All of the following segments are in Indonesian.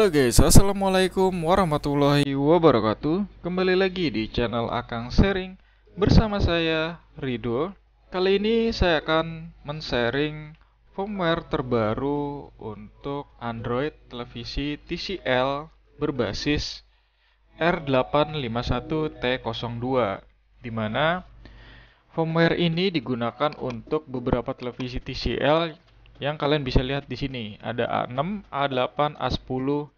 Halo guys, assalamualaikum warahmatullahi wabarakatuh. Kembali lagi di channel Akang Sharing bersama saya Rido. Kali ini saya akan men-sharing firmware terbaru untuk Android televisi TCL berbasis R851T02 di mana firmware ini digunakan untuk beberapa televisi TCL yang kalian bisa lihat di sini ada A6, A8, A10,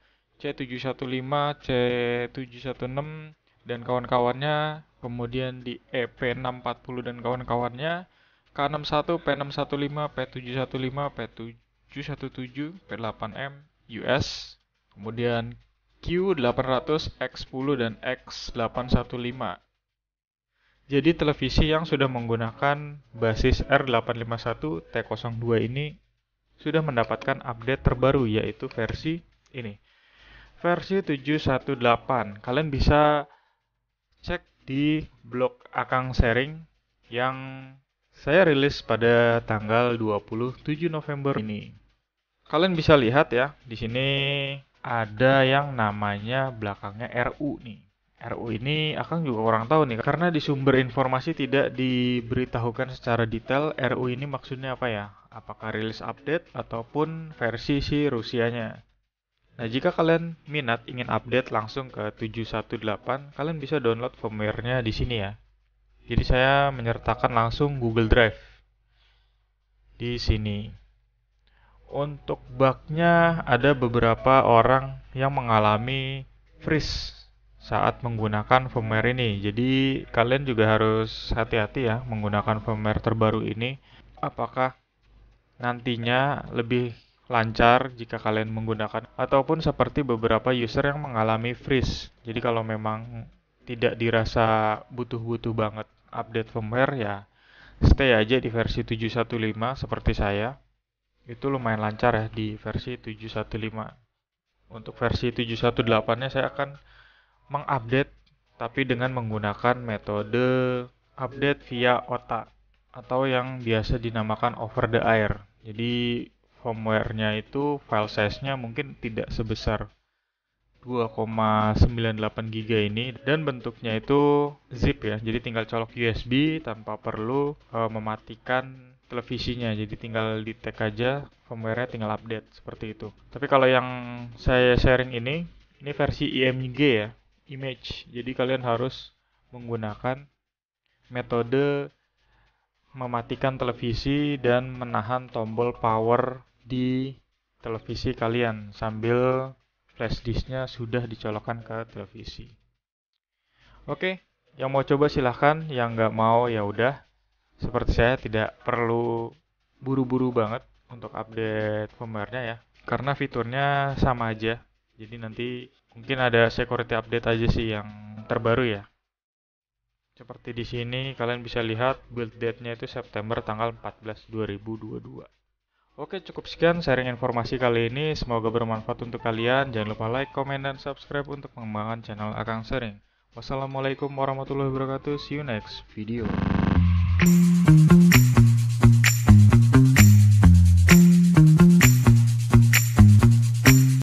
C715, C716 dan kawan-kawannya. Kemudian di EP640 dan kawan-kawannya. K61, P615, P715, P717, P8M, US kemudian Q800, X10 dan X815 jadi televisi yang sudah menggunakan basis R851 T02 ini sudah mendapatkan update terbaru yaitu versi ini. Versi 718. Kalian bisa cek di blog Akang Sharing yang saya rilis pada tanggal 27 November ini. Kalian bisa lihat ya, di sini ada yang namanya belakangnya RU nih. RU ini akan juga kurang tahu nih karena di sumber informasi tidak diberitahukan secara detail RU ini maksudnya apa ya apakah rilis update ataupun versi si Rusianya nah jika kalian minat ingin update langsung ke 718 kalian bisa download firmware-nya di sini ya jadi saya menyertakan langsung Google Drive di sini untuk bugnya ada beberapa orang yang mengalami freeze saat menggunakan firmware ini. Jadi kalian juga harus hati-hati ya menggunakan firmware terbaru ini. Apakah nantinya lebih lancar jika kalian menggunakan ataupun seperti beberapa user yang mengalami freeze. Jadi kalau memang tidak dirasa butuh-butuh banget update firmware ya stay aja di versi 715 seperti saya. Itu lumayan lancar ya di versi 715. Untuk versi 718-nya saya akan mengupdate tapi dengan menggunakan metode update via OTA atau yang biasa dinamakan over the air. Jadi firmware-nya itu file size-nya mungkin tidak sebesar 2,98 GB ini dan bentuknya itu zip ya. Jadi tinggal colok USB tanpa perlu uh, mematikan televisinya. Jadi tinggal di tag aja firmware-nya tinggal update seperti itu. Tapi kalau yang saya sharing ini ini versi IMG ya image. Jadi kalian harus menggunakan metode mematikan televisi dan menahan tombol power di televisi kalian sambil flash disknya sudah dicolokkan ke televisi. Oke, yang mau coba silahkan, yang nggak mau ya udah. Seperti saya tidak perlu buru-buru banget untuk update firmware-nya ya, karena fiturnya sama aja. Jadi nanti mungkin ada security update aja sih yang terbaru ya. Seperti di sini kalian bisa lihat build date-nya itu September tanggal 14 2022. Oke, cukup sekian sharing informasi kali ini. Semoga bermanfaat untuk kalian. Jangan lupa like, comment, dan subscribe untuk pengembangan channel Akang Sharing. Wassalamualaikum warahmatullahi wabarakatuh. See you next video.